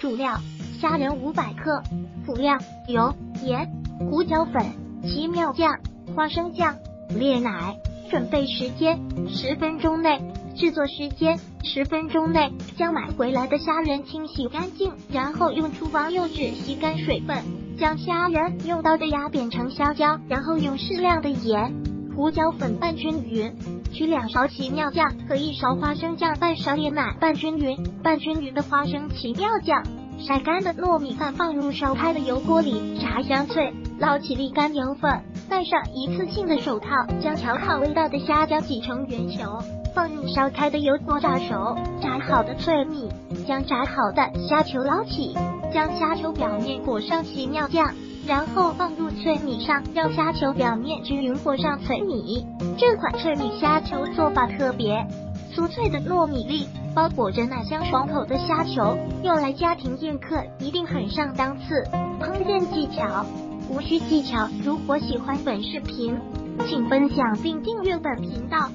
主料：虾仁五百克，辅料：油、盐、胡椒粉、奇妙酱、花生酱、炼奶。准备时间十分钟内，制作时间十分钟内。将买回来的虾仁清洗干净，然后用厨房用纸吸干水分。将虾仁用刀的压扁成虾胶，然后用适量的盐、胡椒粉拌均匀。取两勺奇妙酱和一勺花生酱，半勺椰奶拌均匀。拌均匀的花生奇妙酱，晒干的糯米饭放入烧开的油锅里，炸香脆。捞起沥干油粉。戴上一次性的手套，将调好味道的虾饺挤成圆球，放入烧开的油锅炸熟。炸好的脆米，将炸好的虾球捞起，将虾球表面裹上奇妙酱，然后放入脆米上，让虾球表面均匀裹上脆米。这款脆米虾球做法特别，酥脆的糯米粒包裹着奶香爽口的虾球，用来家庭宴客一定很上档次。烹饪技巧。无需技巧，如果喜欢本视频，请分享并订阅本频道。